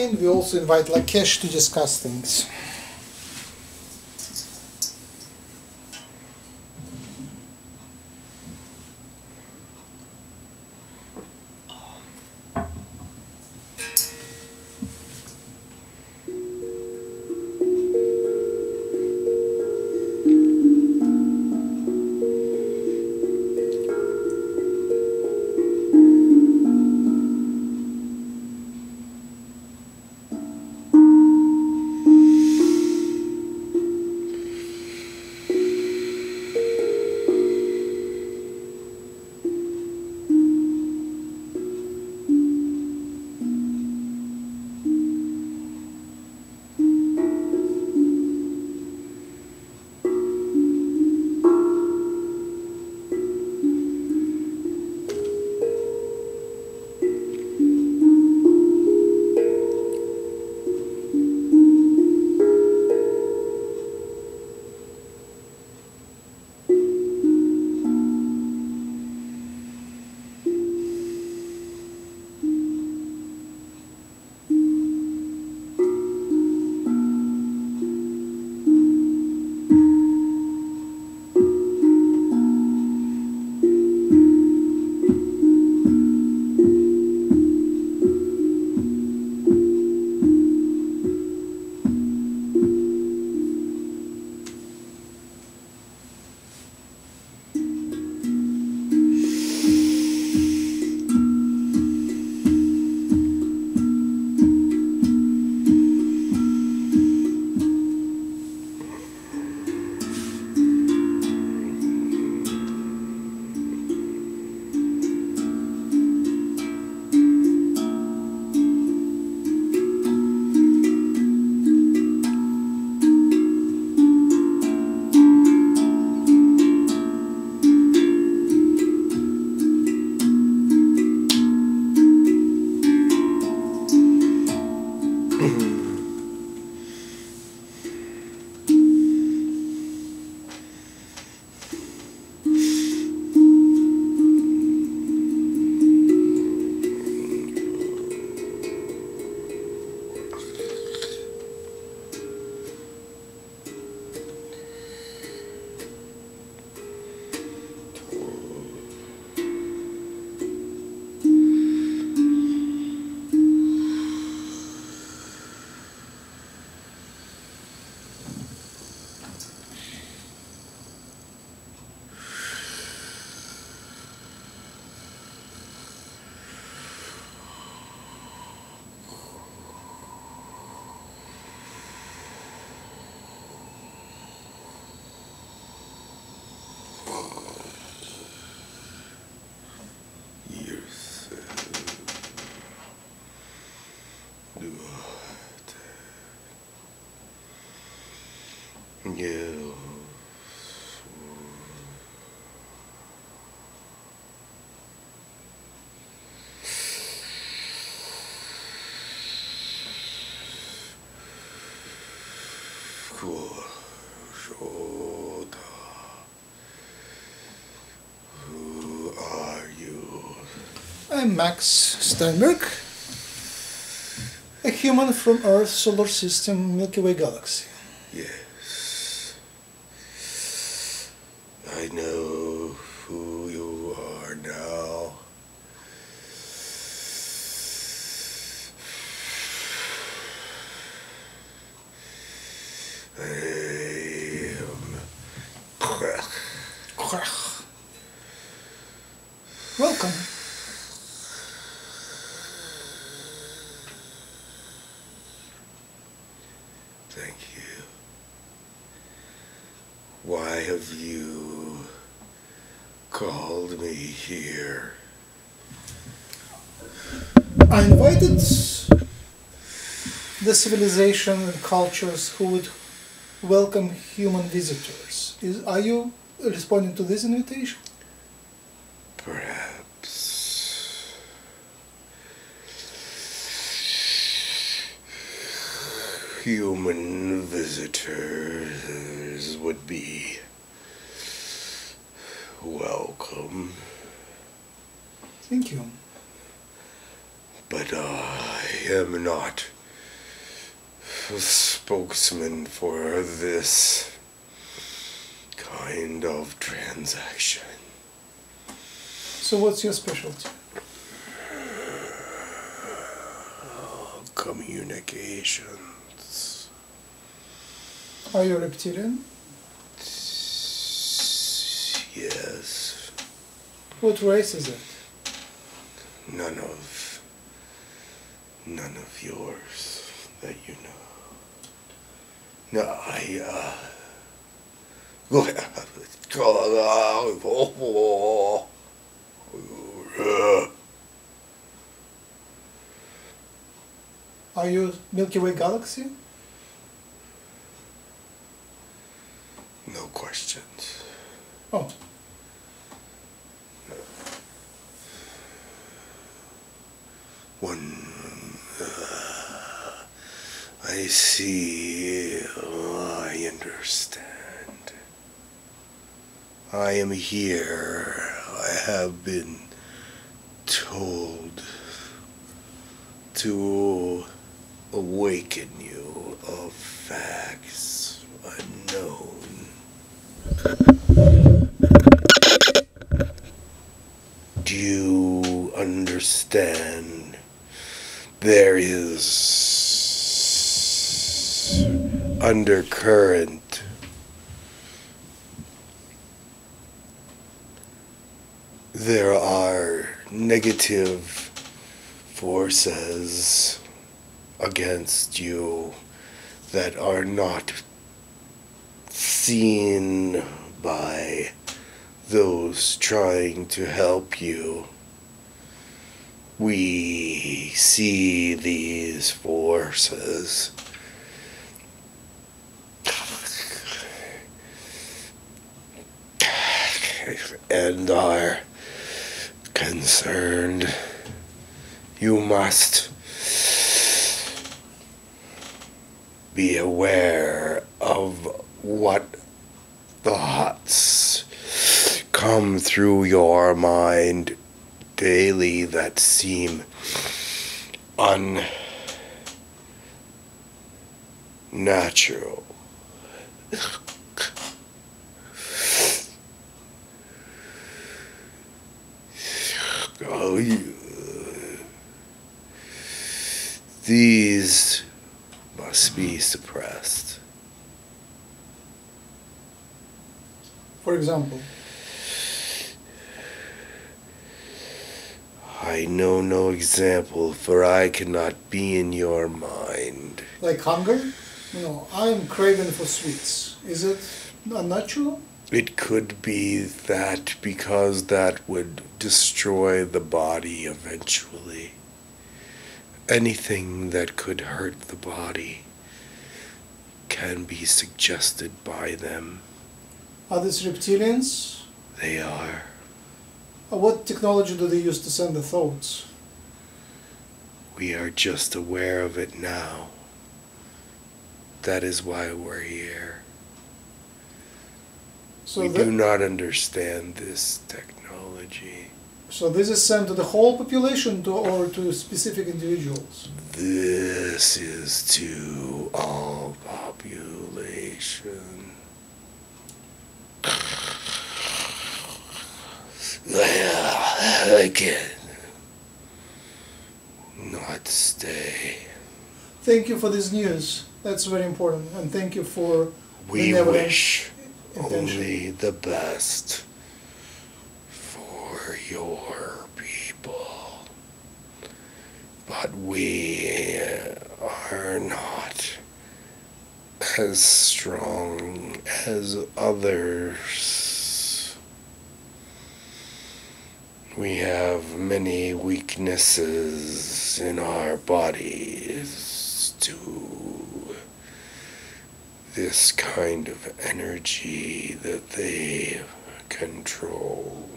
And we also invite Lakesh to discuss things. I'm Max Steinberg, a human from Earth, Solar System, Milky Way Galaxy. Yes. I know who you are now. I am. Welcome. Thank you. Why have you called me here? I invited the civilization and cultures who would welcome human visitors. Is, are you responding to this invitation? Perhaps. Human visitors would be welcome, Thank you. but I am not for this kind of transaction. So what's your specialty? Communications. Are you a reptilian? Yes. What race is it? None of. None of yours that you know. No, I, uh. Go ahead. Go. Are you Milky Way galaxy? No questions. Oh, One. uh, I see. Oh, I understand. I am here. I have been told to awaken you of facts unknown. Do you understand? There is undercurrent. There are negative forces against you that are not seen by those trying to help you. We see these forces. And are concerned. You must be aware of what thoughts come through your mind daily that seem unnatural. Oh, you, uh, these must be suppressed. for example. I know no example, for I cannot be in your mind. Like hunger? You know, I'm craving for sweets. Is it unnatural? It could be that because that would destroy the body eventually. Anything that could hurt the body can be suggested by them. Are these reptilians? They are. Uh, What technology do they use to send the thoughts? We are just aware of it now. That is why we're here. So, we do not understand this technology. so this is sent to the whole population to, or to specific individuals? This is to all population. Well, I can not stay. Thank you for this news. That's very important. And thank you for We wish. Only the best for your people. But we are not as strong as others. We have many weaknesses in our bodies to this kind of energy that they control.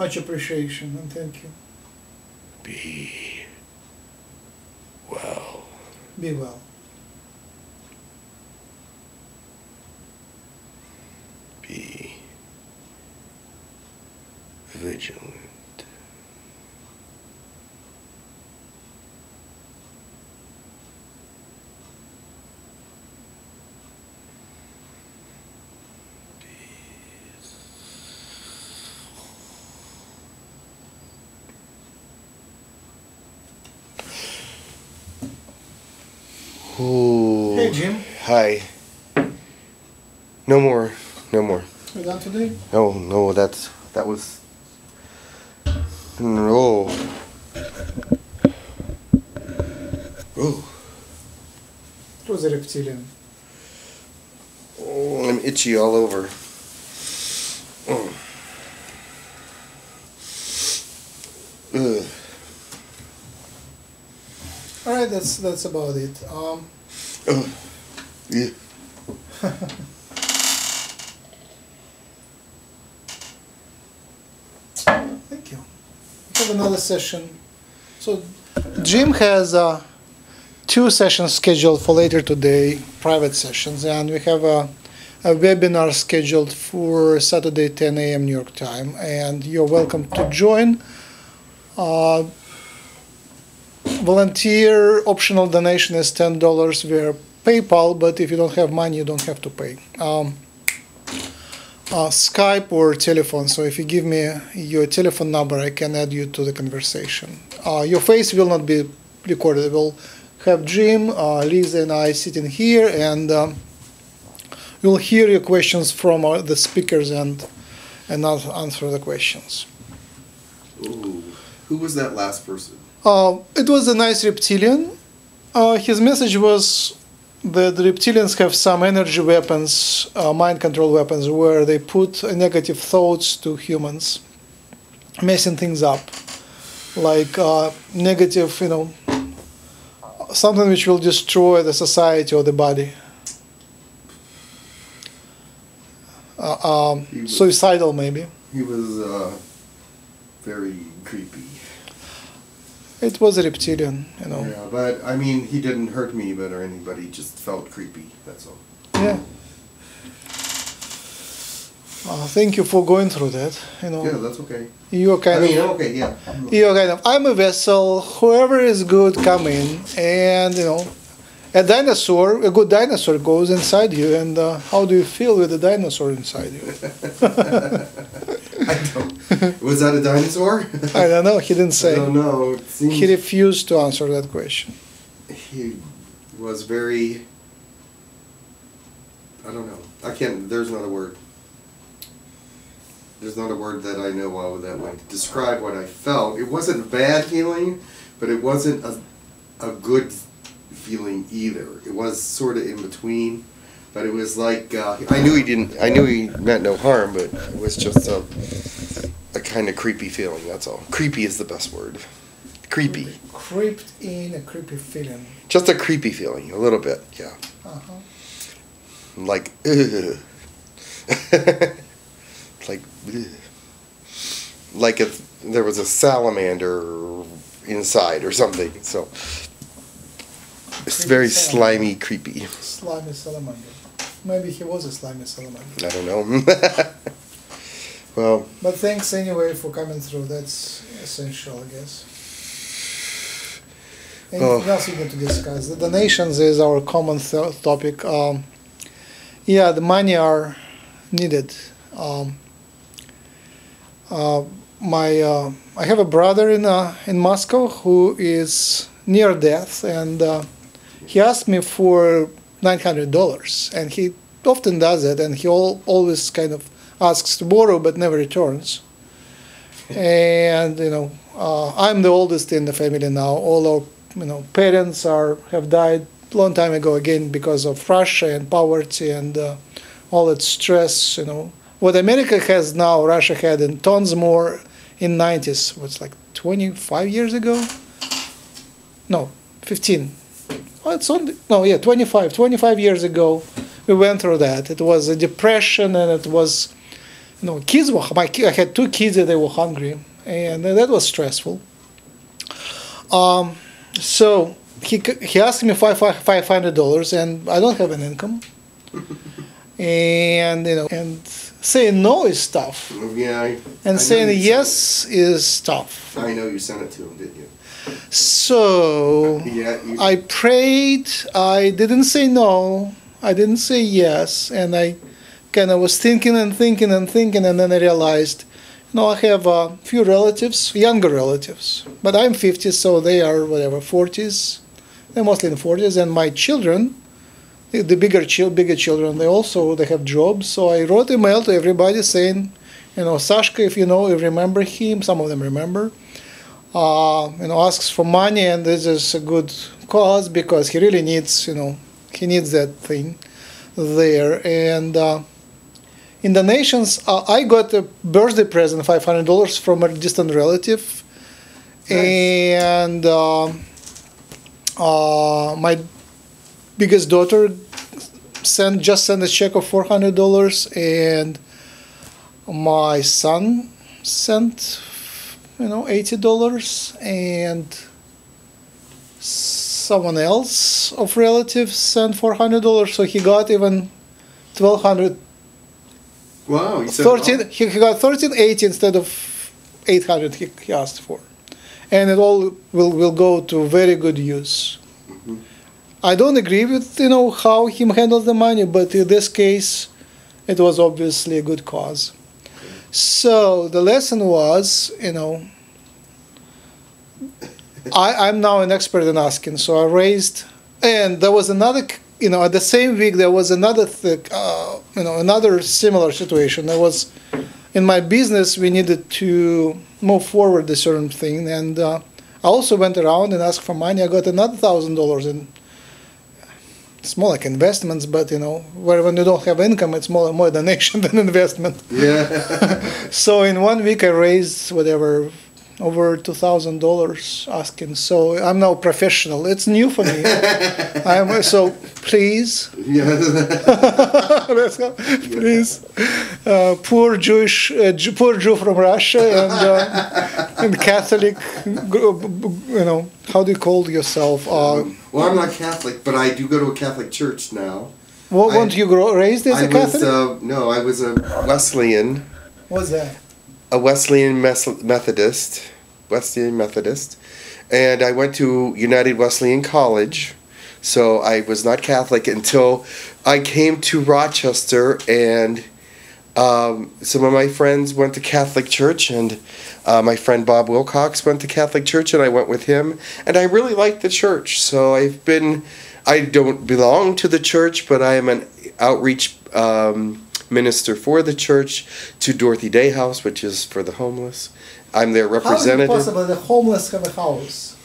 much appreciation and thank you. Be well. Be well. Be vigilant. Ooh. Hey, Jim. Hi. No more. No more. You done today? No, no, that's that was no. Oh, It was a reptilian. oh, I'm itchy all over. Oh. Ugh. All right, that's that's about it. Um, Ugh. Yeah. thank you. We have another session. So, Jim has uh, two sessions scheduled for later today, private sessions, and we have a, a webinar scheduled for Saturday, 10 a.m. New York time. And you're welcome to join. Uh, volunteer optional donation is ten dollars via PayPal, but if you don't have money, you don't have to pay. Um, uh, Skype or telephone. So if you give me your telephone number, I can add you to the conversation. Uh, your face will not be recorded. We'll have Jim, uh, Lisa, and I sitting here, and um, you'll hear your questions from uh, the speakers and and I'll answer the questions. Ooh. Who was that last person? Uh, it was a nice reptilian. Uh, his message was that the reptilians have some energy weapons, uh, mind control weapons, where they put negative thoughts to humans, messing things up, like uh, negative, you know, something which will destroy the society or the body. Uh, um, was- suicidal, maybe. He was uh, very creepy. It was a reptilian, you know. Yeah, but I mean, he didn't hurt me, but or anybody. Just felt creepy. That's all. Yeah. Uh, thank you for going through that. You know, Yeah, that's okay. you're kind I mean, of, okay, yeah. you're kind of. I'm a vessel. Whoever is good, come in, and you know, a dinosaur, a good dinosaur goes inside you. And uh, how do you feel with a dinosaur inside you? I don't. Was that a dinosaur? I don't know. He didn't say. I don't know. Seems He refused to answer that question. he was very. I don't know. I can't. There's not a word. There's not a word that I know of that would describe what I felt. It wasn't bad feeling, but it wasn't a, a good either. It was sort of in between, but it was like uh, I knew he didn't. I knew he meant no harm, but it was just a a kind of creepy feeling. That's all. Creepy is the best word. Creepy. Creeped in a creepy feeling. Just a creepy feeling, a little bit. Yeah. Uh-huh. Like. Ugh. like. ugh. Like if there was a salamander inside or something. So. It's very salamander. slimy, creepy. Slimy salamander. Maybe he was a slimy salamander. I don't know. well, But thanks anyway for coming through. That's essential, I guess. Anything Oh. else you need to discuss? The donations is our common th- topic. Um, yeah, the money are needed. Um, uh, my uh, I have a brother in uh, in Moscow who is near death, and uh, he asked me for nine hundred dollars, and he often does it, and he al- always kind of asks to borrow but never returns. And you know, uh, I'm the oldest in the family now. All our you know parents are have died long time ago again because of Russia and poverty and uh, all that stress. You know, what America has now, Russia had in tons more in 90s. What's like 25 years ago? No, 15. Oh, it's only no, yeah, 25. 25 years ago, we went through that. It was a depression, and it was, you know, kids were. My I had two kids, and they were hungry, and that was stressful. Um, so he he asked me five five hundred dollars, and I don't have an income. and you know, and saying no is tough, Yeah. I, I and know saying yes is tough. I know you sent it to him, didn't you? So Yeah. You, I prayed. I didn't say no. I didn't say yes, and I kind of was thinking and thinking and thinking, and then I realized, you know, I have a few relatives, younger relatives, but I'm 50, so they are whatever 40s. They're mostly in 40s, and my children, the the bigger chil- bigger children, they also they have jobs. So I wrote email to everybody saying, you know, Sashka, if you know, you remember him. Some of them remember uh, you know, asks for money, and this is a good cause because he really needs, you know, he needs that thing there. And uh, in the nations, uh, I got a birthday present, five hundred dollars from a distant relative, Nice. and uh, uh, my biggest daughter sent just sent a check of four hundred dollars, and my son sent you know eighty dollars, and someone else of relatives sent four hundred dollars, so he got even twelve hundred. wow. You said 13 he, he got 1380 instead of 800 he, he asked for and it all will, will go to very good use Mhm. i don't agree with you know how he handles the money but in this case it was obviously a good cause so the lesson was you know I, i'm now an expert in asking so i raised and there was another you know at the same week there was another th- uh, you know another similar situation. There was in my business we needed to move forward a certain thing and uh, i also went around and asked for money. I got another thousand dollars in it's more like investments but you know where when you don't have income it's more more donation than investment Yeah. so in one week i raised whatever over two thousand dollars asking. So i'm now professional. It's new for me. I'm so please. Yeah. Let's go. please. Uh, poor jewish uh, Jew, poor jew from russia and uh, and catholic you know how do you call yourself? Uh, well, I'm not Catholic, but I do go to a Catholic church now. what I- weren't you grow, raised as I a catholic? was uh, no, I was a Wesleyan, what's that a Wesleyan Methodist, Wesleyan Methodist, and I went to United Wesleyan College. So I was not Catholic until I came to Rochester, and um, some of my friends went to Catholic church, and uh, my friend Bob Wilcox went to Catholic church, and I went with him, and I really liked the church. So I've been. I don't belong to the church, but I am an outreach um, minister for the church to Dorothy Day House, which is for the homeless. I'm their representative. how is it possible the homeless have a house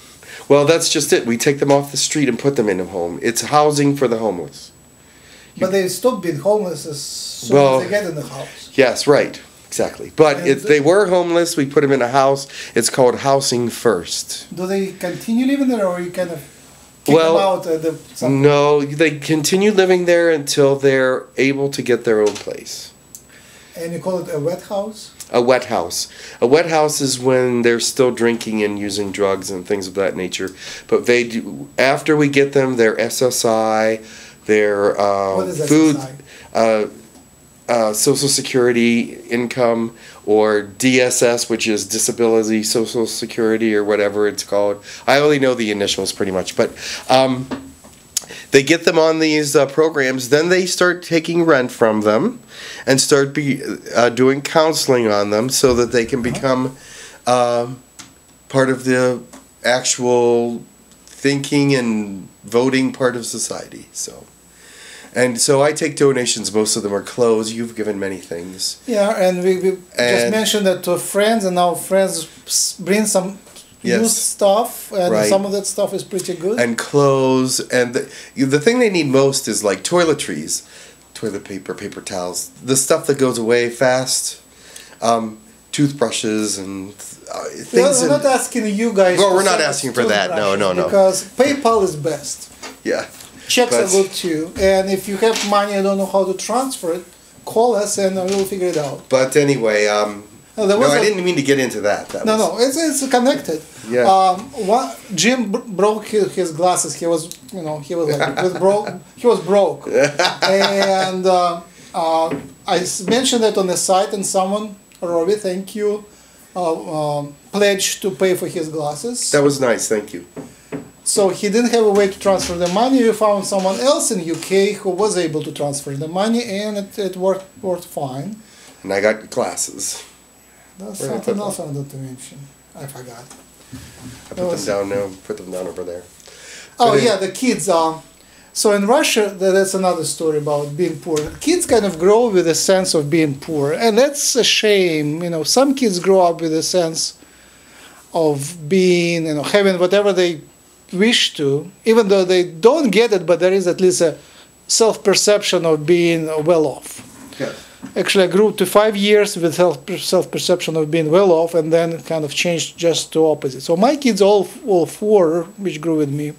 Well, that's just it. We take them off the street and put them in a home. It's housing for the homeless. but they stop being homeless as soon Well- as they get in the house Yes, right. Exactly. But if they were homeless, we put them in a house. It's called housing first. Do they continue living there, or you kind of kick Well, at the? No, they continue living there until they're able to get their own place. and you call it a wet house. A wet house. A wet house is when they're still drinking and using drugs and things of that nature. But they do after we get them their SSI, their uh, food, uh, uh, Social Security income, or DSS, which is Disability Social Security or whatever it's called. I only know the initials pretty much, but um, they get them on these uh, programs. Then they start taking rent from them, and start be uh, doing counseling on them so that they can become um part of the actual thinking and voting part of society. So. And so I take donations. Most of them are clothes. You've given many things. Yeah, and we, we just mentioned that to friends, and our friends bring some Yes. used stuff, and Right. some of that stuff is pretty good. And clothes. And the, the thing they need most is like toiletries, toilet paper, paper towels, the stuff that goes away fast, um, toothbrushes, and uh, Well, things. we're in- not asking you guys. Well, we're not asking for that. No, no, no. Because PayPal is best. yeah. Checks But- are good too. And if you have money and don't know how to transfer it, call us and we'll figure it out. But anyway, um, No, no, I a- didn't mean to get into that. that No, was, no, it's, it's connected. Yeah. Um, one, Jim br- broke his, his glasses. He was, you know, he was like, he was broke. He was broke, and uh, uh, I mentioned it on the site, and someone, Robbie, thank you, uh, um, pledged to pay for his glasses. That was nice. Thank you. So he didn't have a way to transfer the money. We found someone else in UK who was able to transfer the money, and it, it worked worked fine. And I got glasses. There's Where something else I wanted to mention. I forgot. I put was- them down now. Put them down over there. Oh But it- yeah, the kids. Um, so in Russia, tha- that's another story about being poor. Kids kind of grow with a sense of being poor, and that's a shame. You know, some kids grow up with a sense of being, you know, having whatever they wish to, even though they don't get it, but there is at least a self-perception of being well off. Yeah. Actually, I grew to five years with self self perception of being well off, and then kind of changed just to opposite. So my kids, all all four, which grew with me,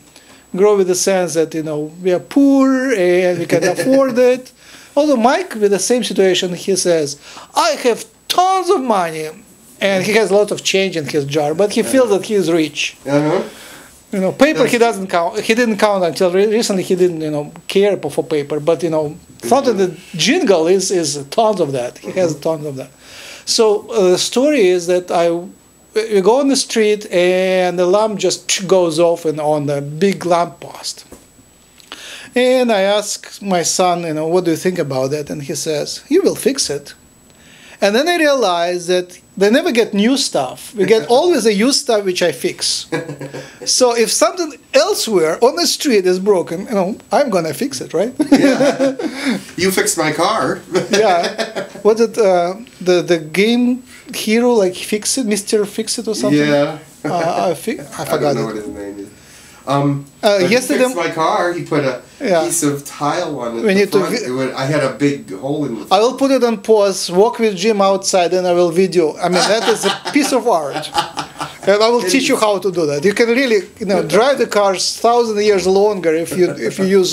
grow with the sense that you know we are poor and we can afford it. Although Mike, with the same situation, he says, "I have tons of money." And he has a lot of change in his jar, but he feels that he is rich. Uh-huh. You know, paper he doesn't count. He didn't count until re- recently. He didn't, you know, care for paper. But you know, something that jingle is is tons of that. He has tons of that. So uh, the story is that I we go on the street and the lamp just goes off and on the big lamp post. And I ask my son, you know, what do you think about that? And he says, "You will fix it." And then I realize that they never get new stuff. We get always the used stuff which I fix. so if something elsewhere on the street is broken, you know, I'm gonna fix it, right? Yeah. you fixed my car. yeah. What's it? Uh, the the game hero like fix it, Mister Fix It or something? Yeah. Uh, I, fi- I I don't forgot know what his name is. Um, Uh, yesterday- my car. He put a Yeah. piece of tile on it. We the need to front. would- I had a big hole in the I will put it on pause. Walk with Jim outside, and I will video. I mean, that is a piece of art, and I will It teach you how to do that. You can really, you know, drive the cars thousand years longer if you if you use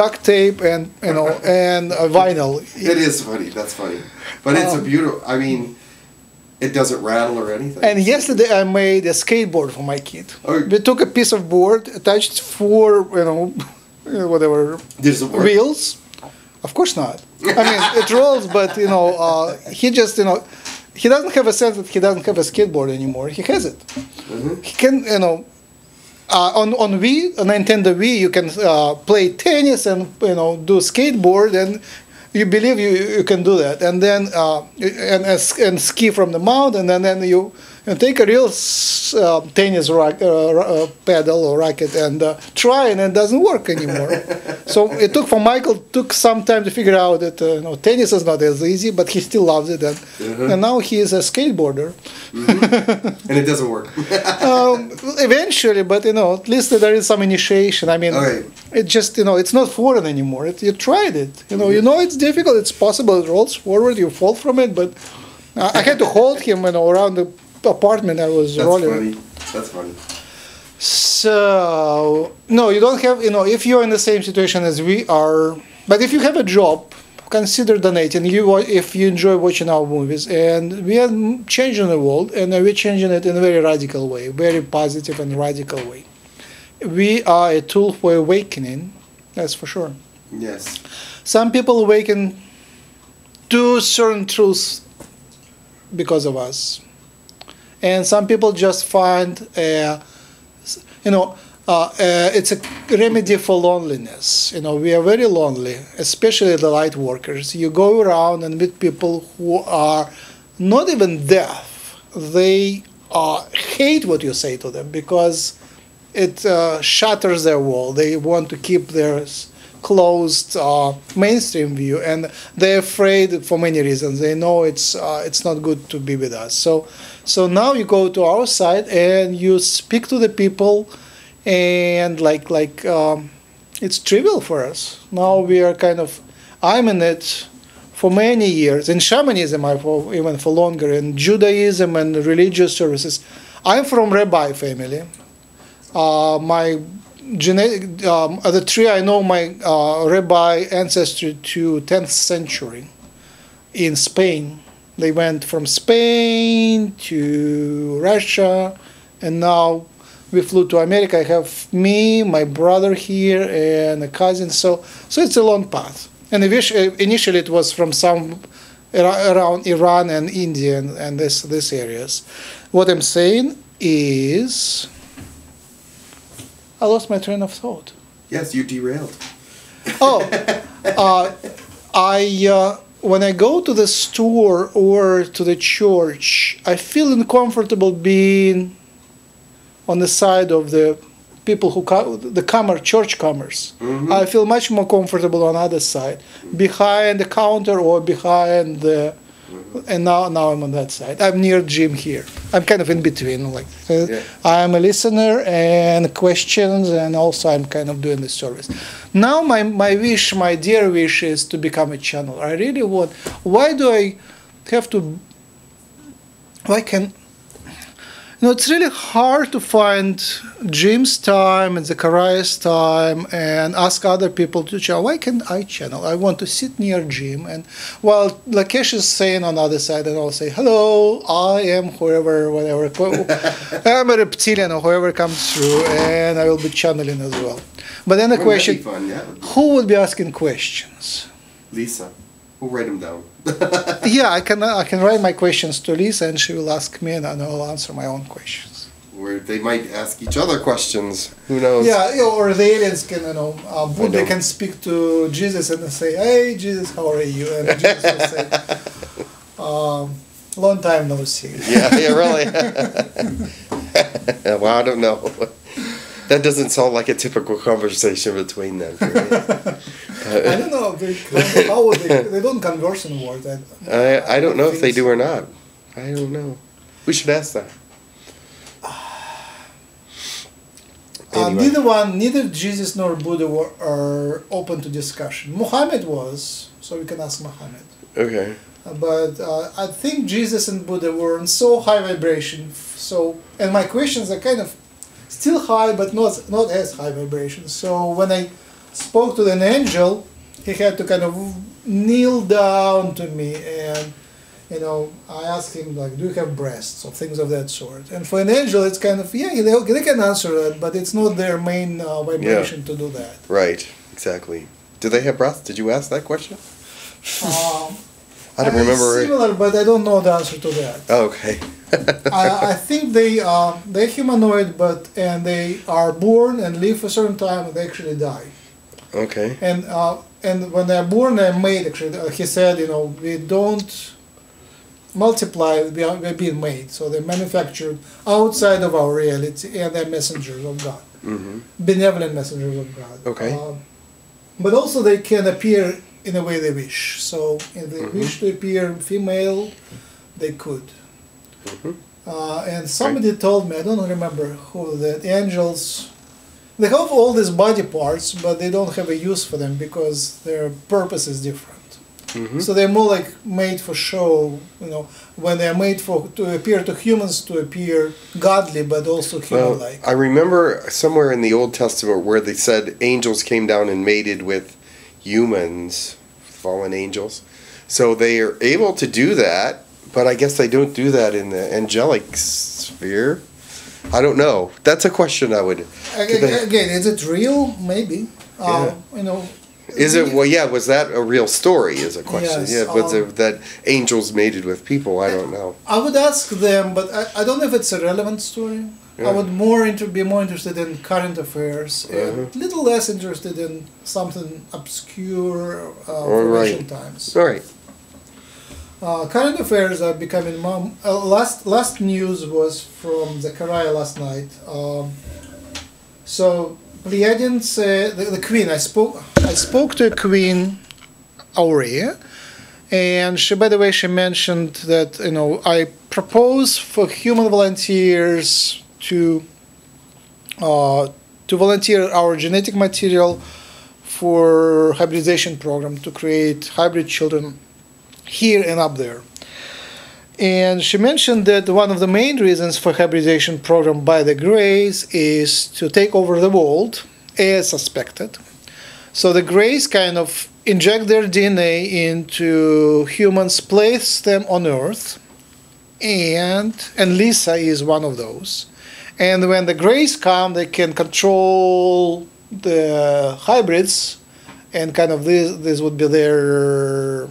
duct tape and you know and uh, vinyl. It is funny. That's funny. But it's a Um, beautiful. I mean, it doesn't rattle or anything. And yesterday I made a skateboard for my kid. Oh. We took a piece of board, attached four, you know, whatever Does it work? wheels. Of course not. I mean, it rolls, but you know, uh, he just you know, he doesn't have a sense that he doesn't have a skateboard anymore. He has it. Mhm. He can, you know, uh, on on Wii, on Nintendo Wii, you can uh, play tennis and you know do skateboard, and you believe you, you can do that, and then uh, and, and ski from the mountain, and then you. And take a real uh, tennis rack, uh, uh, pedal or racket and uh, try, and it doesn't work anymore. so it took for Michael took some time to figure out that uh, you know, tennis is not as easy, but he still loves it, and, Mhm. and now he is a skateboarder. and it doesn't work. um, eventually, but you know, at least there is some initiation. I mean, Okay. it just you know, it's not foreign anymore. It, you tried it. You know, you know it's difficult. It's possible. It rolls forward. You fall from it, but I, I had to hold him, you know, around the apartment I was That's rolling. funny. That's funny. So no, you don't have. You know, if you're in the same situation as we are, but if you have a job. Consider donating. You if you enjoy watching our movies, and we are changing the world, and we're changing it in a very radical way, very positive and radical way. We are a tool for awakening, that's for sure. Yes. Some people awaken to certain truths because of us, and some people just find, uh, you know, uh, uh, it's a remedy for loneliness. You know, we are very lonely, especially the light workers. You go around and meet people who are not even deaf. They uh, hate what you say to them because it uh, shatters their wall. They want to keep their closed uh, mainstream view, and they're afraid for many reasons. They know it's it's not good to be with us. So, so now you go to our site and you speak to the people, and like like um, it's trivial for us. Now we are kind of I'm in it for many years in shamanism I for even for longer in Judaism and religious services. I'm from rabbi family. Uh, my genetic um, uh, the tree I know my uh, rabbi ancestry to 10th century in Spain. They went from Spain to Russia, and now we flew to America. I have me, my brother here, and a cousin. So, so it's a long path. And initially, it was from some around Iran and India and, and this this areas. What I'm saying is, I lost my train of thought. Yes, you derailed. Oh, uh, I uh, when I go to the store or to the church, I feel uncomfortable being on the side of the people who co- the comer church comers. Mm-hmm. I feel much more comfortable on other side, behind the counter or behind the. And now, now I'm on that side. I'm near Jim here. I'm kind of in between. Like uh, Yeah. I'm a listener and questions, and also I'm kind of doing the service. Now my my wish, my dear wish, is to become a channel. I really want. Why do I have to? Why can? You know, it's really hard to find Jim's time and Zachariah's time and ask other people to channel. Why can I channel? I want to sit near Jim and while Lakesh is saying on the other side, and I'll say, "Hello, I am whoever, whatever. I'm a reptilian or whoever comes through, and I will be channeling as well." But then the Wouldn't question: fun? Yeah. Who would be asking questions? Lisa. We'll write them down. Yeah, I can. I can write my questions to Lisa, and she will ask me, and I will answer my own questions. Where They might ask each other questions. Who knows? Yeah, or the aliens can, you know, uh, Buddha know. can speak to Jesus and say, "Hey, Jesus, how are you?" And Jesus will say, um, "Long time no see." Yeah, yeah, really. well, I don't know. That doesn't sound like a typical conversation between them. me. I don't know. They, how would they? They don't converse in words. I, I, I don't know if they do or not. I don't know. We should ask that. Uh, neither one, neither Jesus nor Buddha were, are open to discussion. Muhammad was, so we can ask Muhammad. Okay. Uh, But uh, I think Jesus and Buddha were in so high vibration. So, and my questions are kind of still high, but not not as high vibration. So when I spoke to an angel, he had to kind of kneel down to me and. You know, I asked him like, "Do you have breasts?" or things of that sort. And for an angel, it's kind of yeah, they, they can answer that, but it's not their main uh, vibration to do that. Right. Exactly. Do they have breasts? Did you ask that question? Um, I don't mean, remember. Similar, but I don't know the answer to that. Oh, okay. I, I think they uh, they're humanoid, but and they are born and live a certain time, and they actually die. Okay. And uh, and when they're born, they're made. Actually, uh, he said, you know, we don't multiply; we are we're being made. So they're manufactured outside of our reality, and they're messengers of God, hmm benevolent messengers of God. Okay. Um, but also, they can appear in the way they wish. So if they Mhm. wish to appear female, they could. Mhm. Uh, and somebody told me, I don't remember who, that angels, they have all these body parts, but they don't have a use for them because their purpose is different. hmm So they're more like made for show, you know, when they're made for to appear to humans to appear godly, but also human-like. I remember somewhere in the Old Testament where they said angels came down and mated with humans, fallen angels. So they are able to do that, but I guess they don't do that in the angelic sphere. I don't know. That's a question I would. Again, they- again, is it real? Maybe. Uh, You know. Is it well? Yeah. Was that a real story? Is a question. Yes, yeah. Was um, it that angels mated with people? I don't know. I would ask them, but I, I don't know if it's a relevant story. Yeah. I would more inter- be more interested in current affairs Uh-huh. and a little less interested in something obscure uh, from right. ancient times. All right. Uh, current affairs are becoming more. Uh, last last news was from Zechariah last night. Um, so Pleiadians, uh, the, the queen. I spoke. I spoke to a queen, Aurea, and she, by the way, she mentioned that you know I propose for human volunteers to uh, to volunteer our genetic material for hybridization program to create hybrid children here and up there. And she mentioned that one of the main reasons for hybridization program by the Greys is to take over the world, as suspected. So the Greys kind of inject their DNA into humans, place them on Earth, and and Lisa is one of those. And when the Greys come, they can control the hybrids and kind of this this would be their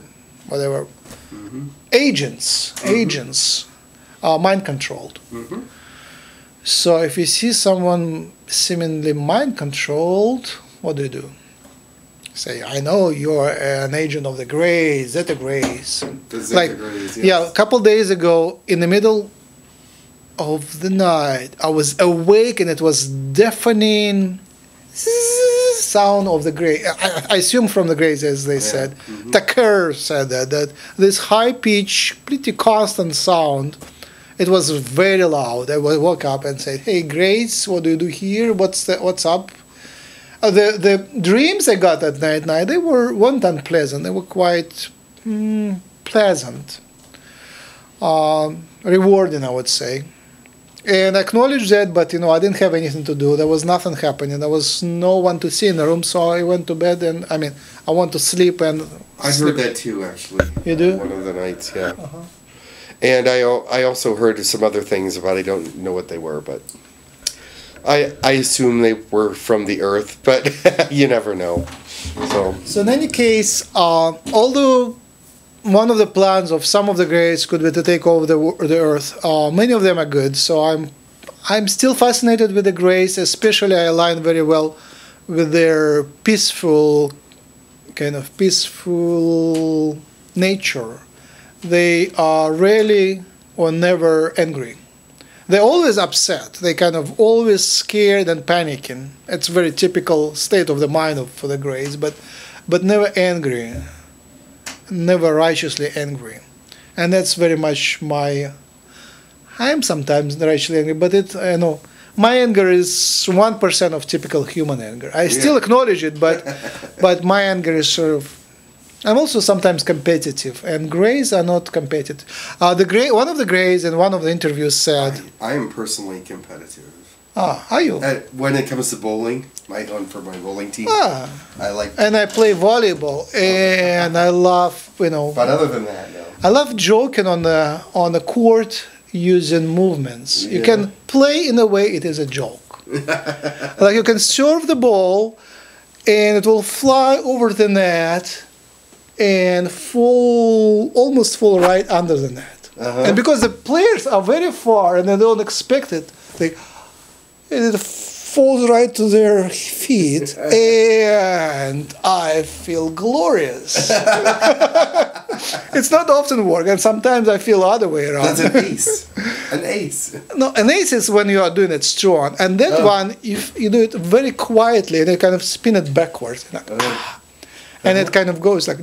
whatever Mhm. agents, agents, uh, mind controlled. Mhm. So if you see someone seemingly mind controlled, what do you do? Say, I know you're an agent of the Greys, Zeta Greys. The Like, Zeta Grays, Yeah, a couple days ago, in the middle of the night, I was awake and it was deafening zzz sound of the Grey. I, I assume from the Greys, as they Yeah, said. mhm. Tucker said that, that this high pitch, pretty constant sound. It was very loud. I woke up and said, "Hey, Grace, what do you do here? What's the, what's up?" Uh, the the dreams I got that night, night they were weren't unpleasant. They were quite mm, pleasant, um, rewarding, I would say. And I acknowledge that, but you know, I didn't have anything to do. There was nothing happening. There was no one to see in the room, so I went to bed. And I mean, I want to sleep and. I sleep. heard that too, actually. You do? One of the nights, yeah. Uh-huh. And I I also heard some other things about I don't know what they were, but I I assume they were from the Earth, but you never know. So So in any case, uh, although one of the plans of some of the Greys could be to take over the, the Earth, uh, many of them are good. So I'm I'm still fascinated with the Greys, especially I align very well with their peaceful, kind of peaceful nature. They are rarely or never angry. They're always upset. They kind of always scared and panicking. It's very typical state of the mind of, for the Greys, but but never angry, never righteously angry, and that's very much my. I am sometimes righteously angry, but it I know my anger is one percent of typical human anger. I still acknowledge it, but but my anger is sort of. I'm also sometimes competitive, and Greys are not competitive. Uh, the gray, one of the Greys in one of the interviews said, I, I am personally competitive. "Ah, are you? Uh, when it comes to bowling, my own for my bowling team, Ah, I like. and I play volleyball, and I love, you know, But other than that, no. I love joking on the on the court using movements. You can play in a way it is a joke. like you can serve the ball, and it will fly over the net, and fall almost fall right under the net. Uh-huh. And because the players are very far and they don't expect it, they it falls right to their feet, and I feel glorious. it's not often work, and sometimes I feel the other way around. That's an ace. An ace. No, an ace is when you are doing it strong, and that Oh. one, if you do it very quietly, and you kind of spin it backwards, Uh, and it kind of goes like.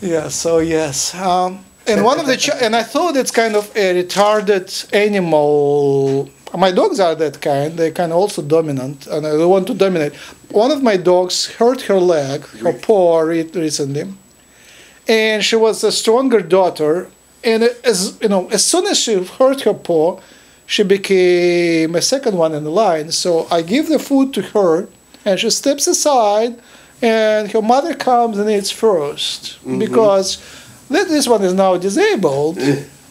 yeah. So yes, um, and one of the ch- and I thought it's kind of a retarded animal. My dogs are that kind. They kind of also dominant, and I want to dominate. One of my dogs hurt her leg, her paw re- recently, and she was a stronger daughter. And as you know, as soon as she hurt her paw, she became a second one in the line. So I give the food to her, and she steps aside, and her mother comes and eats 1st mm-hmm. because th- this one is now disabled.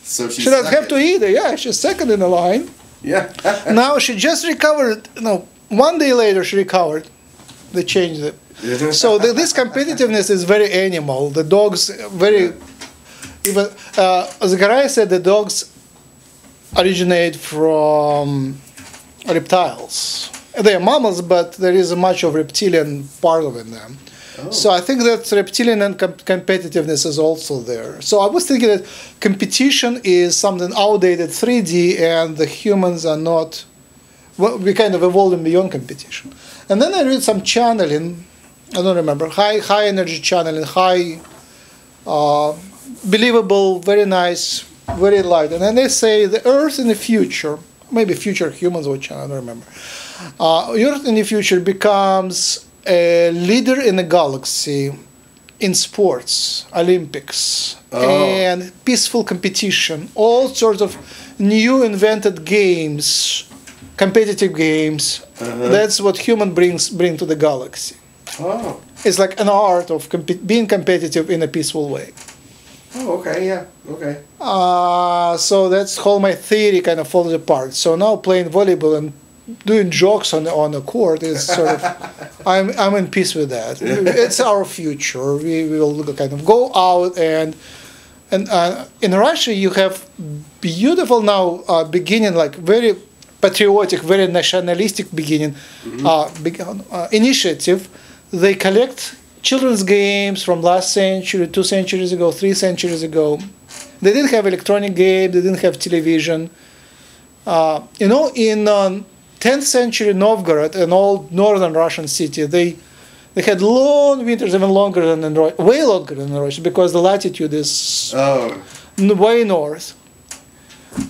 so she's She doesn't have to it. Yeah, she's second in the line. Yeah. now she just recovered. No, one day later she recovered. They changed it. So the, this competitiveness is very animal. The dogs very even uh, Zachariah said the dogs originate from reptiles. They are mammals, but there is much of reptilian part of in them. So I think that reptilian and com- competitiveness is also there. So I was thinking that competition is something outdated 3D, and the humans are not. Well, we kind of evolving beyond competition. And then I read some channeling. I don't remember high high energy channeling, high uh, believable, very nice, very light. And then they say the Earth in the future, maybe future humans China, I don't remember. Uh, Earth in the future becomes a leader in the galaxy in sports, Olympics, Oh. and peaceful competition, all sorts of new invented games, competitive games. That's what human brings bring to the galaxy. Oh. It's like an art of compe- being competitive in a peaceful way. Oh, okay, yeah, okay. Uh, so that's how my theory kind of falls apart. So now playing volleyball and doing jokes on the, on the court is sort of I'm I'm in peace with that. It's our future. We, we will kind of go out and and uh, in Russia you have beautiful now uh, beginning like very patriotic, very nationalistic beginning uh, beg- uh, initiative. They collect children's games from last century, two centuries ago, three centuries ago. They didn't have electronic games. They didn't have television. Uh, you know, in um, 10th century Novgorod, an old northern Russian city, they they had long winters, even longer than in Russia, way longer than in Russia, because the latitude is Oh, way north.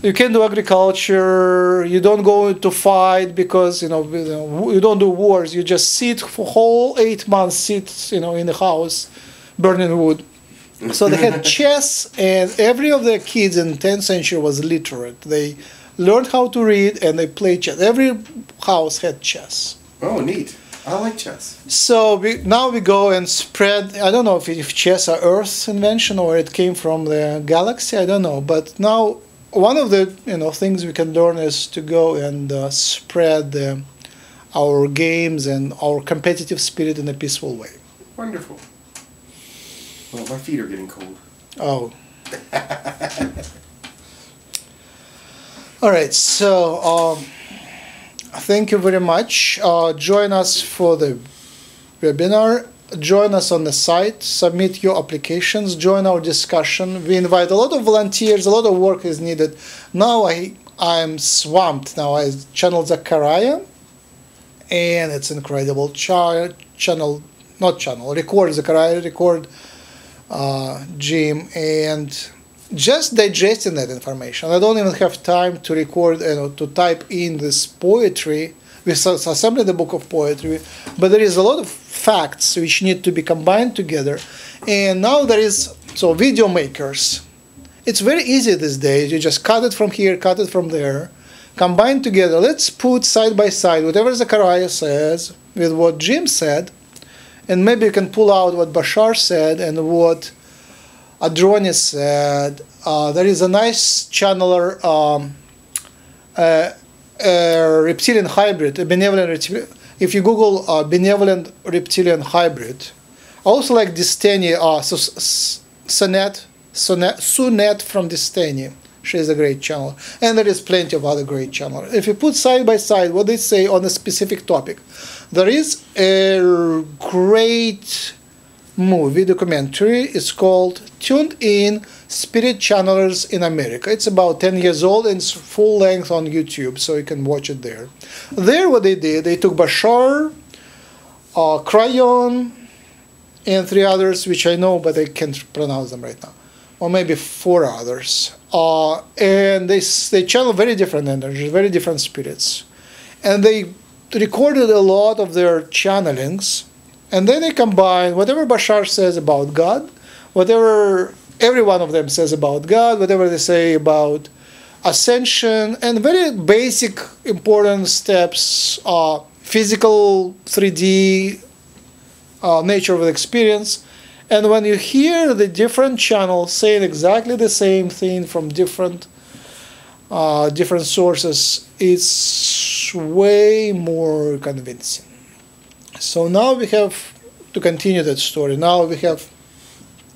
You can do agriculture. You don't go to fight because you know you don't do wars. You just sit for whole eight months. Sit you know in the house, burning wood. So they had chess, and every of their kids in 10th century was literate. They learned how to read and they played chess. Every house had chess. oh, neat. I like chess. So we, now we go and spread. I don't know if, if chess are Earth's invention or it came from the galaxy. I don't know. But now one of the you know things we can learn is to go and uh, spread uh, our games and our competitive spirit in a peaceful way. Wonderful. Well, my feet are getting cold. Oh. All right. So um, thank you very much. Uh, join us for the webinar. Join us on the site. Submit your applications. Join our discussion. We invite a lot of volunteers. A lot of work is needed. Now I I'm swamped. Now I channel Zachariah, and it's incredible. Cha- channel, not channel. Record Zachariah. Record uh, Jim, and just digesting that information. I don't even have time to record, you know, to type in this poetry. We assembled the book of poetry, but there is a lot of facts which need to be combined together. And now there is so video makers. It's very easy these days. You just cut it from here, cut it from there, combine together. Let's put side by side whatever Zachariah says with what Jim said, and maybe you can pull out what Bashar said and what Adronis. Uh, there is a nice channeler, um, reptilian hybrid, a benevolent. reptilian- If you Google uh, benevolent reptilian hybrid, I also like Distani, uh, so, S- Sonet, Sonet, Sunet from Distani. She is a great channel, and there is plenty of other great channelers. If you put side by side what they say on a specific topic, there is a great movie documentary. It's called Tuned In Spirit Channelers in America. It's about 10 years old and it's full length on YouTube, so you can watch it there. There, what they did, they took Bashar, uh, Kryon, and three others, which I know, but I can't pronounce them right now, or maybe four others. Uh, and they, they channel very different energies, very different spirits. And they recorded a lot of their channelings and then they combine whatever Bashar says about God, whatever every one of them says about God, whatever they say about ascension, and very basic important steps, uh, physical 3D uh, nature of the experience. And when you hear the different channels saying exactly the same thing from different uh, different sources, it's way more convincing. So now we have to continue that story. Now we have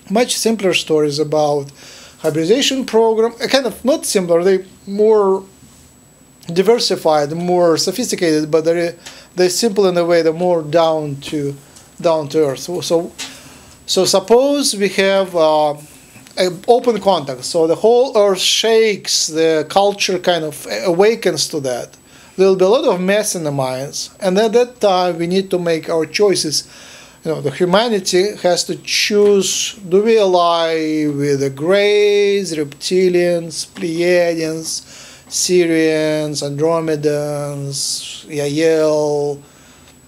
much simpler stories about hybridization program. Kind of not simpler, they more diversified, more sophisticated, but they're they're simple in a way. They're more down to down to earth. So so, so suppose we have. Uh, open contact, so the whole earth shakes, the culture kind of awakens to that there will be a lot of mess in the minds and at that time we need to make our choices you know the humanity has to choose do we ally with the greys reptilians pleiadians sirians andromedans yahyel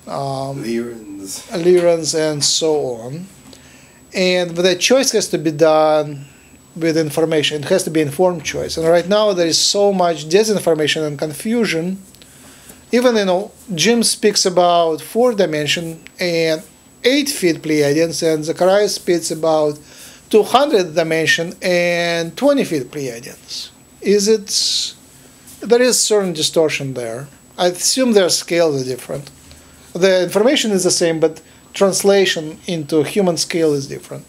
um, Lyrans. Lyrans and so on. And but the choice has to be done with information. It has to be informed choice. And right now there is so much disinformation and confusion. Even you know, Jim speaks about four dimension and eight feet Pleiadians, and Zachariah speaks about two hundred dimension and twenty feet Pleiadians. Is it? There is certain distortion there. I assume their scales are different. The information is the same, but translation into human scale is different.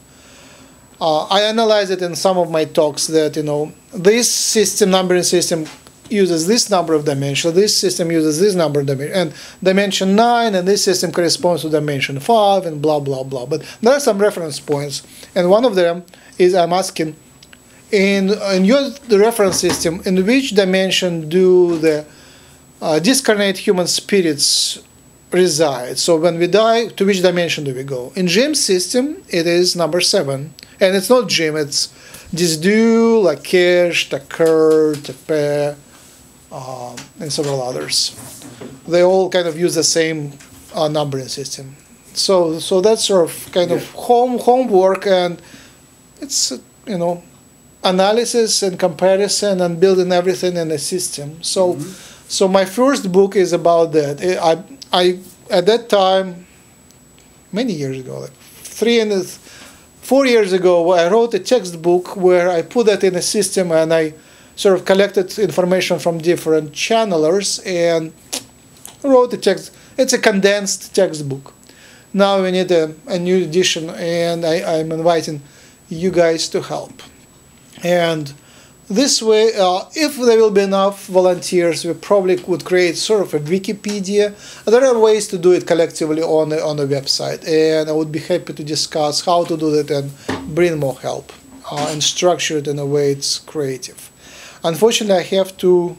Uh, I analyze it in some of my talks that you know this system numbering system uses this number of dimensions, this system uses this number of dimensions, and dimension 9, and this system corresponds to dimension 5, and blah, blah, blah. But there are some reference points, and one of them is I'm asking, in, in your reference system, in which dimension do the uh, discarnate human spirits reside? So when we die, to which dimension do we go? In Jim's system, it is number 7, and it's not Jim, it's Disdu, Lakesh, Takar, Tepe, uh, and several others. They all kind of use the same uh, numbering system. So, so that's sort of kind of home homework, and it's you know analysis and comparison and building everything in a system. So, so my first book is about that. I, I at that time, many years ago, like three and four years ago, I wrote a textbook where I put that in a system and I sort of collected information from different channelers and wrote a text. It's a condensed textbook. Now we need a, a new edition, and I, I'm inviting you guys to help. And this way, uh, if there will be enough volunteers, we probably could create sort of a Wikipedia. There are ways to do it collectively on the, on the website, and I would be happy to discuss how to do that and bring more help uh, and structure it in a way it's creative. Unfortunately, I have to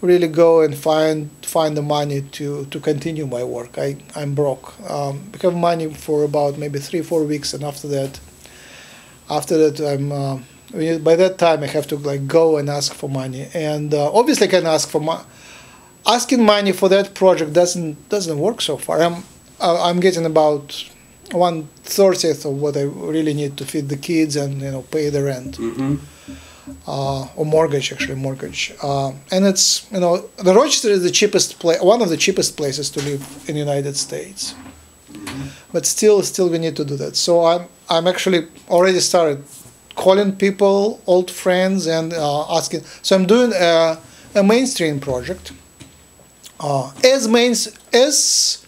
really go and find find the money to, to continue my work. I, I'm broke. Um, I have money for about maybe three, four weeks, and after that, after that, I'm uh, by that time I have to like go and ask for money, and uh, obviously I can ask for money. Asking money for that project doesn't doesn't work so far. I'm uh, I'm getting about one thirtieth of what I really need to feed the kids and you know pay the rent Mm-hmm. Uh, or mortgage actually mortgage. Uh, and it's you know the Rochester is the cheapest place one of the cheapest places to live in the United States. But still still we need to do that. So I'm I'm actually already started calling people old friends and uh, asking so I'm doing a, a mainstream project. Uh, as mains as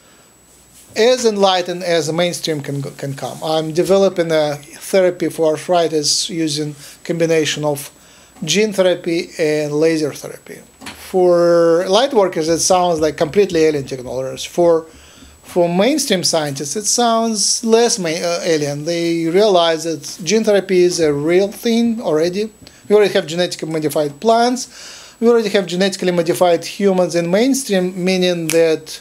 as enlightened as the mainstream can can come. I'm developing a therapy for arthritis using combination of gene therapy and laser therapy. For light workers, it sounds like completely alien technologies. For for mainstream scientists, it sounds less uh, alien. They realize that gene therapy is a real thing already. We already have genetically modified plants. We already have genetically modified humans in mainstream, meaning that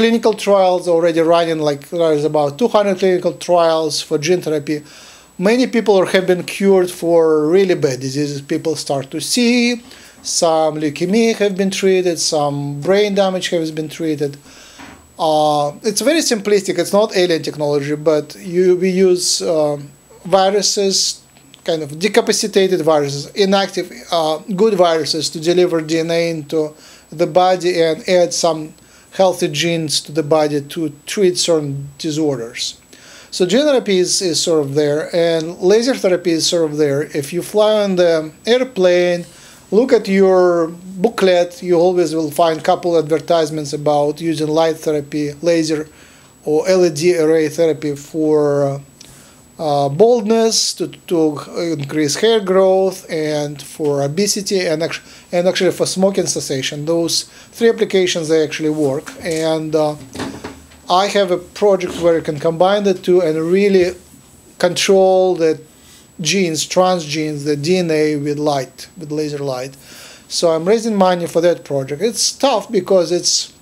clinical trials already running like there's about 200 clinical trials for gene therapy. Many people have been cured for really bad diseases. People start to see some leukemia have been treated some brain damage has been treated. Uh, it's very simplistic. It's not alien technology but you we use um viruses kind of decapacitated viruses inactive uh, good viruses to deliver dna into the body and add some healthy genes to the body to treat certain disorders. So gene therapy is, is sort of there, and laser therapy is sort of there. If you fly on the airplane, look at your booklet, you always will find couple advertisements about using light therapy, laser, or LED array therapy for uh, uh, baldness, to, to increase hair growth, and for obesity, and and actually for smoking cessation. Those three applications they actually work, and uh, I have a project where you can combine the two and really control the genes, trans genes, the DNA with light, with laser light. So I'm raising money for that project. It's tough because it's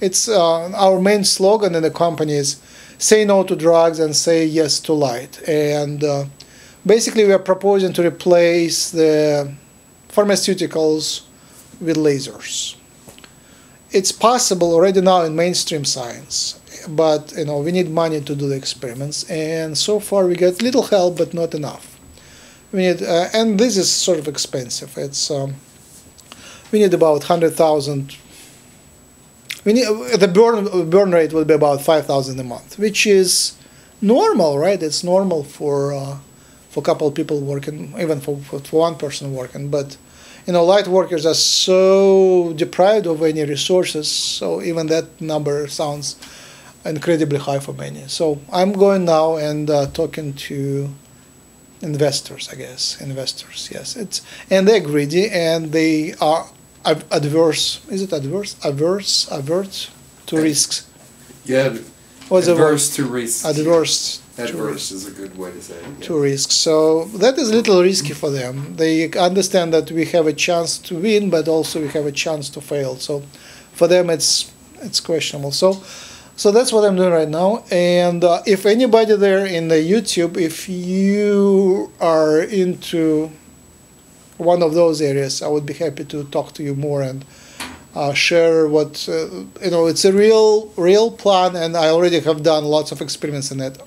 it's uh, our main slogan in the company is say no to drugs and say yes to light. And uh, basically, we are proposing to replace the pharmaceuticals with lasers. It's possible already now in mainstream science, but you know we need money to do the experiments, and so far we get little help, but not enough. We need, uh, and this is sort of expensive. It's um, we need about hundred thousand we need, the burn burn rate will be about five thousand a month, which is normal, right? It's normal for uh, for a couple people working, even for, for one person working. But you know, light workers are so deprived of any resources. So even that number sounds incredibly high for many. So I'm going now and uh, talking to investors, I guess. Investors, yes. It's and they're greedy and they are adverse. Is it adverse? Averse, avert to risks. Yeah, What's adverse to risks. Adverse. Adverse is a good way to say it. yeah. to risks. So that is a little risky for them. They understand that we have a chance to win, but also we have a chance to fail. So for them, it's it's questionable. So so that's what I'm doing right now. And uh, if anybody there in the YouTube, if you are into one of those areas, I would be happy to talk to you more and uh, share what uh, you know. It's a real real plan, and I already have done lots of experiments in it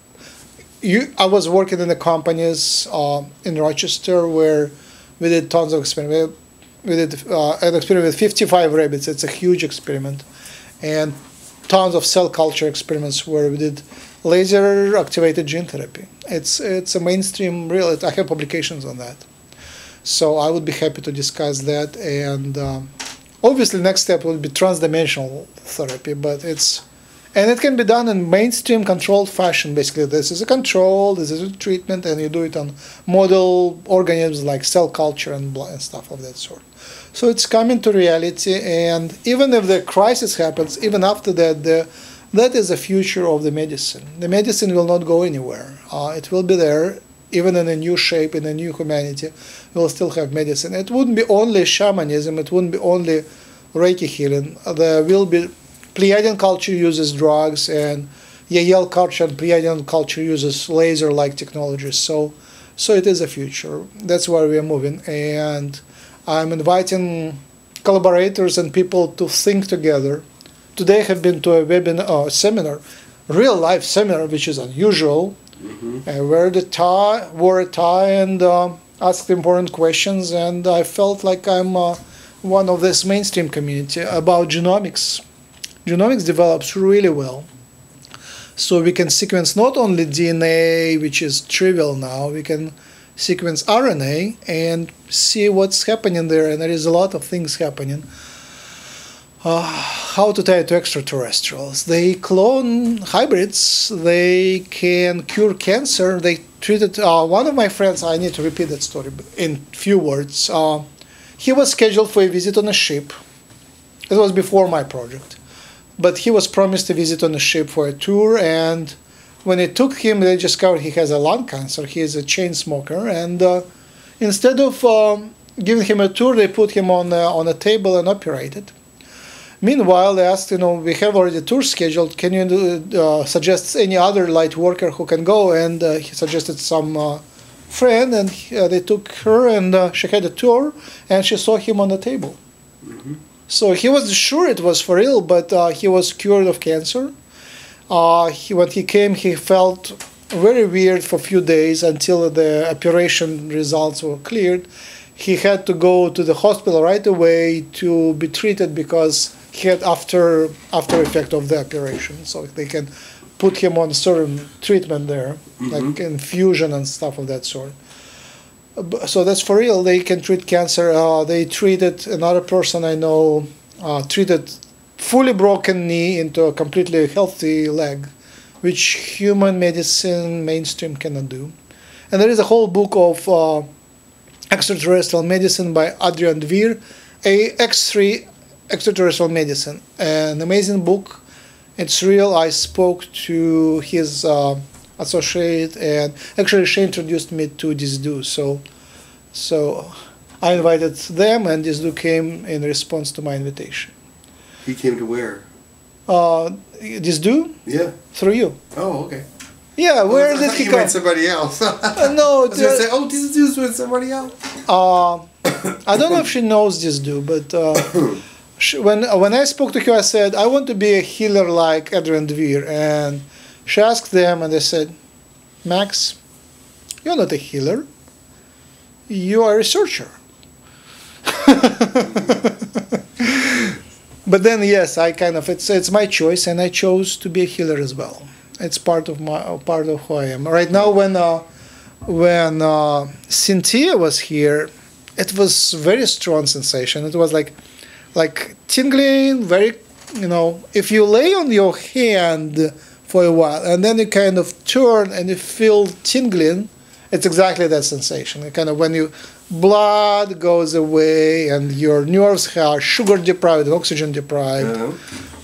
you, I was working in the companies uh, in Rochester where we did tons of experiments. We did uh, an experiment with 55 rabbits. It's a huge experiment, and tons of cell culture experiments where we did laser activated gene therapy. It's it's a mainstream real. I have publications on that, so I would be happy to discuss that. And um, obviously, next step will be transdimensional therapy, but it's and it can be done in mainstream controlled fashion basically. This is a control this is a treatment and you do it on model organisms like cell culture and, and stuff of that sort. So it's coming to reality and even if the crisis happens even after that the that is the future of the medicine. The medicine will not go anywhere. Uh, it will be there even in a new shape in a new humanity we'll still have medicine it wouldn't be only shamanism it wouldn't be only reiki healing there will be Pleiadian culture uses drugs, and Yahyel culture and Pleiadian culture uses laser-like technologies. So, so it is a future. That's where we are moving, and I'm inviting collaborators and people to think together. Today, I have been to a webinar, uh, seminar, real life seminar, which is unusual. Mhm. I wear the tie, wore a tie, and uh, asked important questions, and I felt like I'm uh, one of this mainstream community about genomics genomics develops really well. So we can sequence not only DNA, which is trivial now, we can sequence RNA and see what's happening there. And there is a lot of things happening. Uh, how to tie it to extraterrestrials? They clone hybrids. They can cure cancer. They treated uh, one of my friends. I need to repeat that story in few words. Uh, he was scheduled for a visit on a ship. It was before my project but he was promised a visit on a ship for a tour and when it took him they discovered he has a lung cancer he is a chain smoker and uh, instead of um, giving him a tour they put him on uh, on a table and operated meanwhile they asked you know we have already a tour scheduled can you uh, suggest any other light worker who can go and uh, he suggested some uh, friend and uh, they took her and she had a tour and she saw him on the table Mhm. so he was sure it was for real, but uh, he was cured of cancer. Uh, he, when he came, he felt very weird for a few days until the operation results were cleared. He had to go to the hospital right away to be treated because had after after effect of the operation. So they can put him on certain treatment there, like infusion and stuff of that sort. So that's for real. They can treat cancer. Uh, they treated another person I know uh, treated fully broken knee into a completely healthy leg, which human medicine mainstream cannot do. And there is a whole book of uh, extraterrestrial medicine by Adrian Dvir, a X3 extraterrestrial medicine, an amazing book. It's real. I spoke to his uh, associate, and actually she introduced me to this dude. So, so I invited them, and this dude came in response to my invitation. He came to where? Uh, this dude Yeah. through you. Oh, okay. Yeah, where I did he you come? somebody else. Uh, no, I say, oh, this dude's with somebody else. Uh, I don't know if she knows this dude, but uh, she, when when I spoke to her, I said I want to be a healer like Adrian Dvir, and she asked them, and they said, Max, you're not a healer. You are a researcher. but then, yes, I kind of it's it's my choice, and I chose to be a healer as well. It's part of my part of who I am. Right now, when uh, when uh, Cynthia was here, it was very strong sensation. It was like like tingling, very you know. If you lay on your hand for a while and then you kind of turn and you feel tingling, it's exactly that sensation. It kind of when you blood goes away and your nerves are sugar deprived and oxygen deprived, Uh-huh.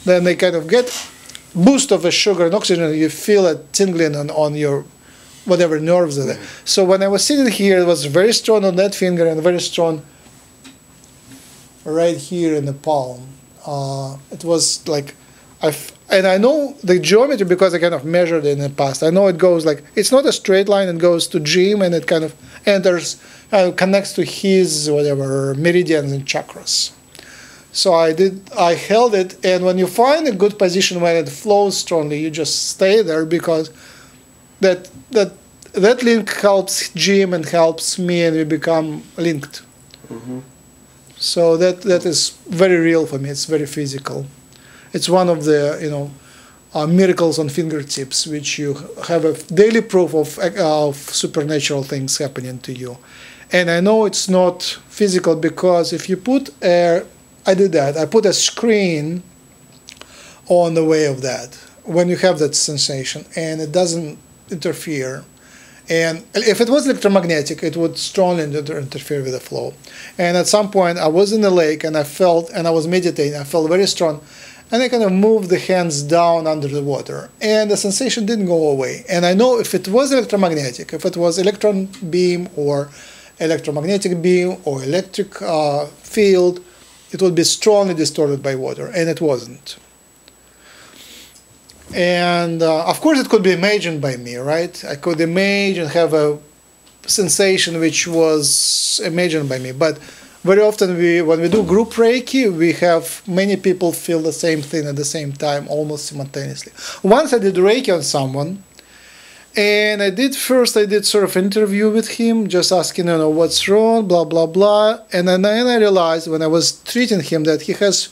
then they kind of get boost of the sugar and oxygen. You feel it tingling on, on your whatever nerves are there. So when I was sitting here, it was very strong on that finger and very strong right here in the palm. Uh, it was like, I and I know the geometry because I kind of measured it in the past. I know it goes like it's not a straight line. It goes to Jim and it kind of enters, uh, connects to his whatever meridians and chakras. So I did. I held it, and when you find a good position where it flows strongly, you just stay there because that that that link helps Jim and helps me, and we become linked. So that that is very real for me. It's very physical. It's one of the you know uh, miracles on fingertips, which you have a daily proof of uh, of supernatural things happening to you. And I know it's not physical because if you put a, I did that. I put a screen on the way of that when you have that sensation, and it doesn't interfere. And if it was electromagnetic, it would strongly inter- interfere with the flow. And at some point, I was in the lake and I felt, and I was meditating, I felt very strong. And I kind of moved the hands down under the water. And the sensation didn't go away. And I know if it was electromagnetic, if it was electron beam or electromagnetic beam or electric uh, field, it would be strongly distorted by water. And it wasn't. And uh, of course, it could be imagined by me, right? I could imagine have a sensation which was imagined by me. But very often, we when we do group Reiki, we have many people feel the same thing at the same time, almost simultaneously. Once I did Reiki on someone, and I did first I did sort of interview with him, just asking you know what's wrong, blah blah blah, and then, then I realized when I was treating him that he has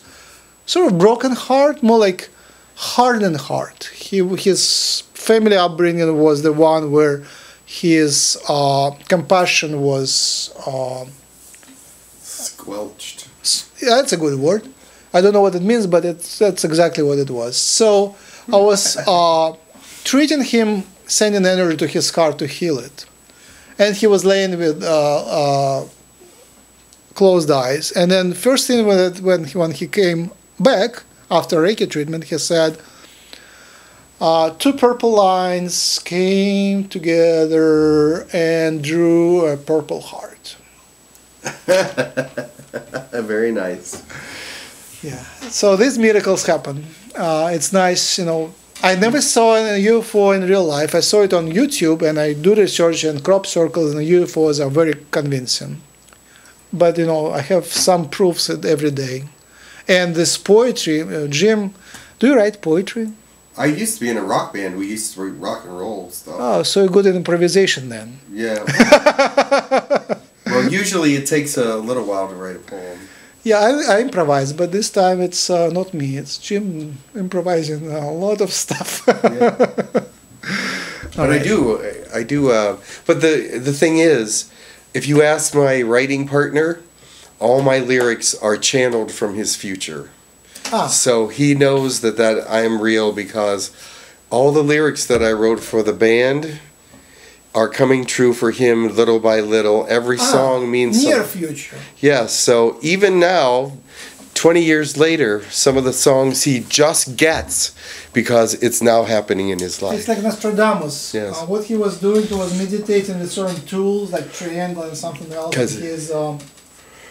sort of broken heart, more like hardened heart. He his family upbringing was the one where his uh, compassion was. Uh, Squelched. yeah, that's a good word. I don't know what it means, but it's, that's exactly what it was. So I was uh, treating him, sending energy to his heart to heal it. And he was laying with uh, uh, closed eyes. And then first thing when, it, when, he, when he came back after Reiki treatment, he said, uh, two purple lines came together and drew a purple heart. Very nice. Yeah. So these miracles happen. Uh, it's nice, you know. I never saw a UFO in real life. I saw it on YouTube, and I do research, and crop circles and UFOs are very convincing. But you know, I have some proofs every day. And this poetry, uh, Jim, do you write poetry? I used to be in a rock band. We used to write rock and roll stuff. Oh, so you're good at improvisation then. Yeah. well, usually it takes a little while to write a poem. Yeah, I, I improvise, but this time it's uh, not me. It's Jim improvising a lot of stuff. But I do, I do. Uh, but the the thing is, if you ask my writing partner, all my lyrics are channeled from his future. Ah. So he knows that that I am real because all the lyrics that I wrote for the band are coming true for him little by little. Every song means Ah, near something. future. Yes, so even now, 20 years later, some of the songs he just gets because it's now happening in his life. It's like Nostradamus. Yes. Uh, what he was doing, he was meditating with certain tools like triangle and something else in 'Cause- his um,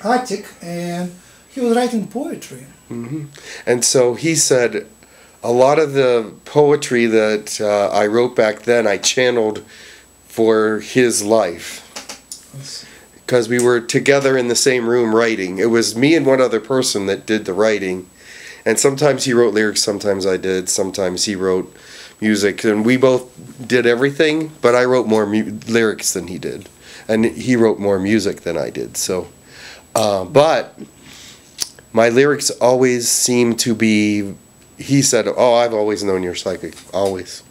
attic, and he was writing poetry. And so he said a lot of the poetry that uh, I wrote back then, I channeled for his life. Because we were together in the same room writing. It was me and one other person that did the writing. And sometimes he wrote lyrics, sometimes I did, sometimes he wrote music. And we both did everything, but I wrote more mu- lyrics than he did. And he wrote more music than I did. So, uh, but my lyrics always seem to be. He said, "Oh, I've always known you're psychic. Always."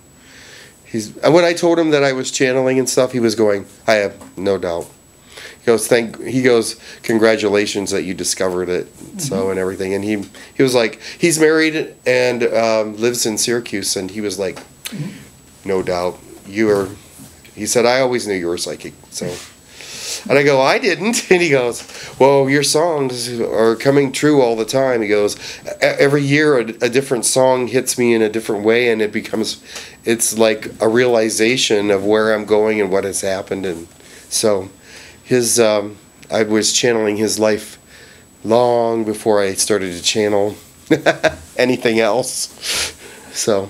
He's and when I told him that I was channeling and stuff, he was going, "I have no doubt." He goes, thank. He goes, congratulations that you discovered it. So and everything, and he he was like, he's married and um, lives in Syracuse, and he was like, no doubt, you are. He said, I always knew you were psychic. So. And I go, I didn't. And he goes, Well, your songs are coming true all the time. He goes, "E- Every year a, a different song hits me in a different way, and it becomes, it's like a realization of where I'm going and what has happened. And so, his, um, I was channeling his life long before I started to channel anything else. So,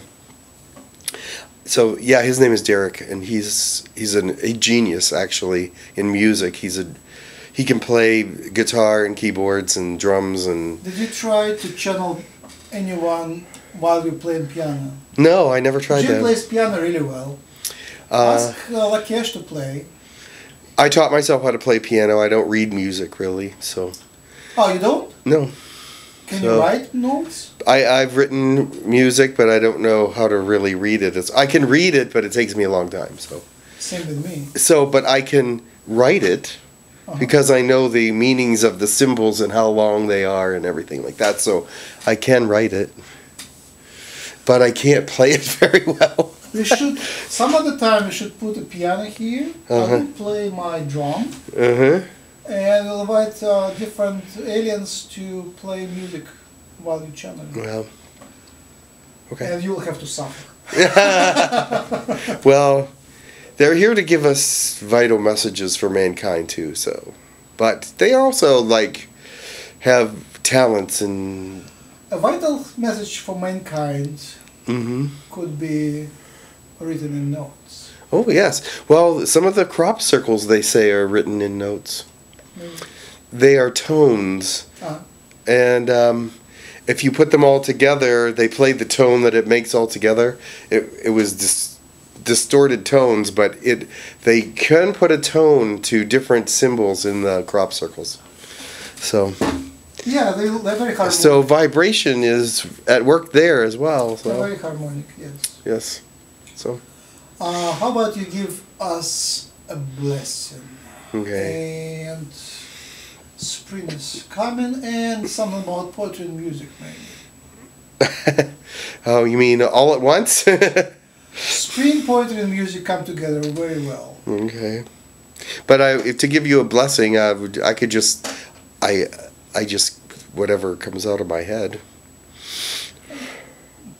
so yeah, his name is Derek, and he's he's an, a genius actually in music. He's a he can play guitar and keyboards and drums and Did you try to channel anyone while you played piano? no, I never tried Jim that. plays piano really well. Uh, Ask uh, Lakesh to play. I taught myself how to play piano. I don't read music really, so Oh, you don't? no. Can So- you write notes? I I've written music, but I don't know how to really read it. It's, I can read it, but it takes me a long time. So Same with me. so, but I can write it Uh-huh. because I know the meanings of the symbols and how long they are and everything like that. So I can write it, but I can't play it very well. We should some other time we should put a piano here. I Uh-huh. will play my drum Uh huh. And we'll invite uh, different aliens to play music while you channel. Well. Okay. And you'll have to suffer. well, they're here to give us vital messages for mankind too. So, but they also like have talents and. A vital message for mankind hmm could be written in notes. Oh yes. Well, some of the crop circles they say are written in notes. They are tones, Ah. and um, if you put them all together, they play the tone that it makes all together. It it was dis- distorted tones, but it they can put a tone to different symbols in the crop circles. So Yeah, they, they're very harmonic. so vibration is at work there as well. they're So very harmonic, yes. yes. So Uh, how about you give us a blessing? Okay. And spring is coming and something about poetry and music maybe. oh, you mean all at once? Spring poetry and music come together very well. Okay, but I to give you a blessing, I would I could just I I just whatever comes out of my head.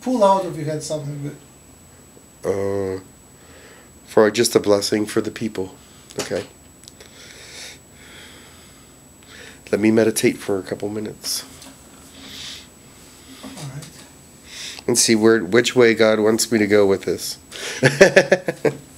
Pull out if you had something good. Uh, for just a blessing for the people. Okay. Let me meditate for a couple minutes right. and see where which way God wants me to go with this.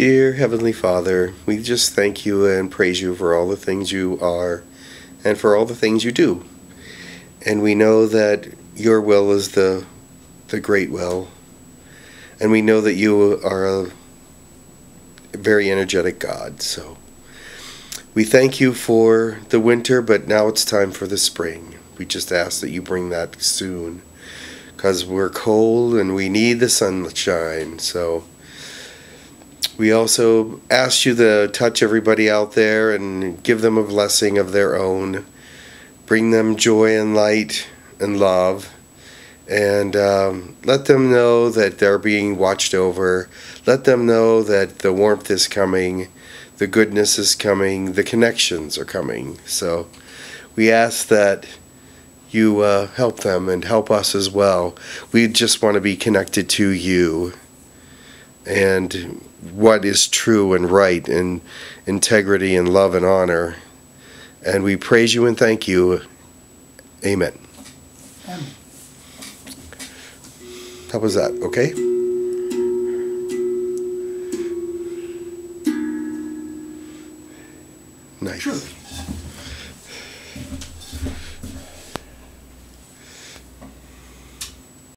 Dear Heavenly Father, we just thank you and praise you for all the things you are and for all the things you do. And we know that your will is the the great will. And we know that you are a very energetic God. So we thank you for the winter, but now it's time for the spring. We just ask that you bring that soon because we're cold and we need the sunshine. So we also ask you to touch everybody out there and give them a blessing of their own. Bring them joy and light and love. And um, let them know that they're being watched over. Let them know that the warmth is coming, the goodness is coming, the connections are coming. So we ask that you uh, help them and help us as well. We just want to be connected to you and what is true and right and integrity and love and honor. And we praise you and thank you. Amen. Amen. How was that? Okay? Nice. Sure.